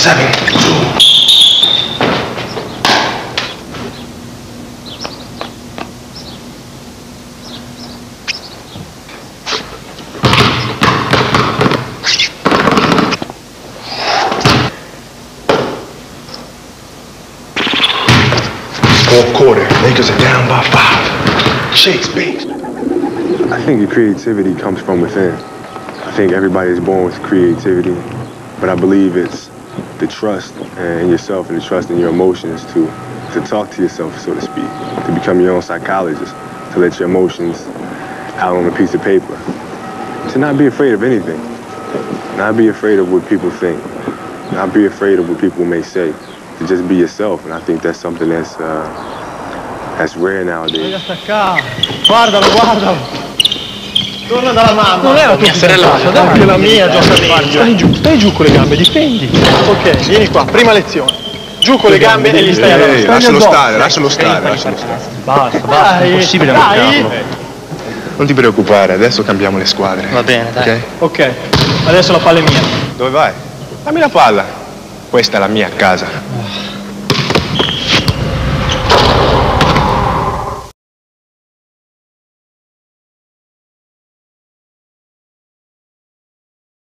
seven, two. Fourth quarter, Lakers are down by five. Chase beat. I think your creativity comes from within. I think everybody is born with creativity, but I believe it's the trust in yourself and the trust in your emotions to, to talk to yourself, so to speak, to become your own psychologist, to let your emotions out on a piece of paper, to not be afraid of anything, not be afraid of what people think, not be afraid of what people may say, to just be yourself, and I think that's something that's uh, that's rare nowadays. Torna dalla mamma. Non è la tua sorella, dai. Anche la mia gioca meglio. Stai giù, stai giù con le gambe, difendi. Ok, vieni qua, prima lezione. Giù con le gambe e gli stai addosso. Ehi, Stai lascialo stare, lascialo stare, lascialo stare. Basta, basta, è Dai, impossibile dai. bloccarlo. Non ti preoccupare, adesso cambiamo le squadre. Va bene, dai. Ok? Ok, adesso la palla è mia. Dove vai? Dammi la palla. Questa è la mia casa.